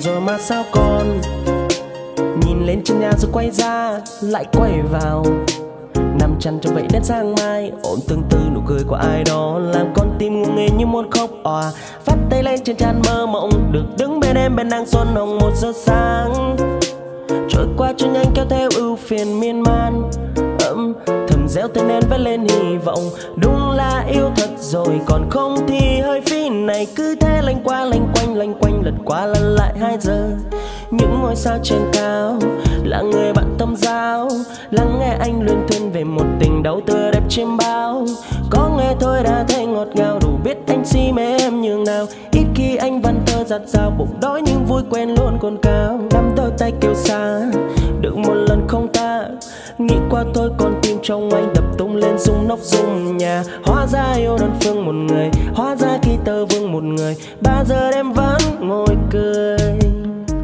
rồi mà sao còn? Nhìn lên trên nhà rồi quay ra, lại quay vào. Nằm chăn trong vậy đến sáng mai, ôm tương tư nụ cười của ai đó. Làm con tim ngu nghề như muốn khóc òa. Phát tay lên trên tràn mơ mộng, được đứng bên em bên nắng xuân hồng một giờ sáng. Trôi qua cho nhanh kéo theo ưu phiền miên man. Ấm gieo réo tên em lên hy vọng. Đúng là yêu thật rồi, còn không thì hơi phí. Này cứ thế lanh qua lanh quanh lanh quanh, lật qua lăn lại hai giờ. Những ngôi sao trên cao là người bạn tâm giao. Lắng nghe anh luyên thuyên về một tình đấu tươi đẹp trên bao. Có nghe thôi đã thấy ngọt ngào, đủ biết anh si mê em nhường nào. Ít khi anh văn thơ giặt dao bụng đói nhưng vui quen luôn còn cao. Nắm đôi tay kêu xa, được một lần không ta nghĩ qua thôi con tim trong anh đập tung lên rung nóc rung nhà. Hóa ra yêu đơn phương một người, hóa ra khi tơ vương một người. Ba giờ em vẫn ngồi cười.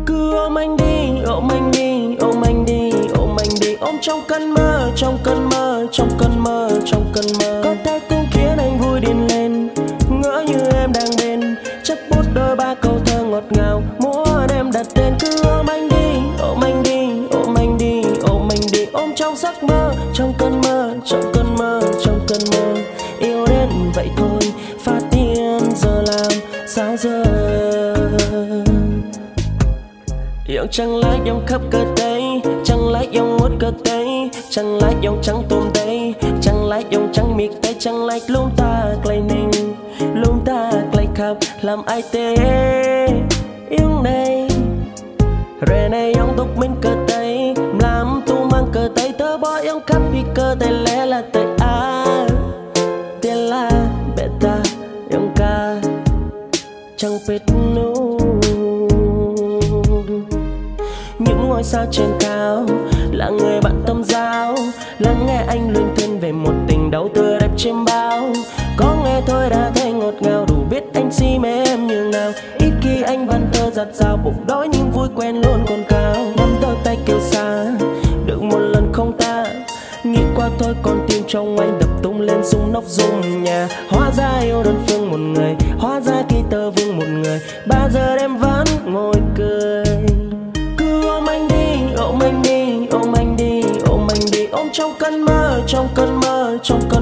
Cứ ôm anh đi, ôm anh đi, ôm anh đi, ôm anh đi. Ôm trong cơn mơ, trong cơn mơ, trong cơn mơ, trong cơn mơ. Có thể cũng khiến anh vui điên lên. Ngỡ như em đang bên chắc trong giấc mơ, trong cơn mơ, trong cơn mơ, trong cơn mơ. Yêu đến vậy thôi, phát điên giờ làm sao giờ. Yêu trăng lá yêu khắp cơ tây Trăng lá yêu muốn cơ tây Trăng lá yêu trắng tôm đây Trăng lá yêu trắng miệt tay Trăng lá lung ta clay ninh Lung ta clay khắp Làm ai tê? Yêu này Rồi này dòng tục mình cơ tây vết phết những ngôi sao trên cao là người bạn tâm giao. Lắng nghe anh luyên thuyên về một tình đau tươi đẹp trên bao. Có nghe thôi đã thấy ngọt ngào, đủ biết anh si mê em như nào. Ít khi anh văn thơ giặt rào bụng đói nhưng vui quen luôn còn cao. Nắm đôi tay kêu xa được một lần không ta nghĩ qua thôi, con tim trong anh đập tung lên rung nóc rung nhà. Hóa ra yêu đơn phương một người, hóa ra khi tơ vương một người. Ba giờ em vẫn ngồi cười. Cứ ôm anh đi, ôm anh đi, ôm anh đi, ôm anh đi. Ôm trong cơn mơ, trong cơn mơ, trong cơn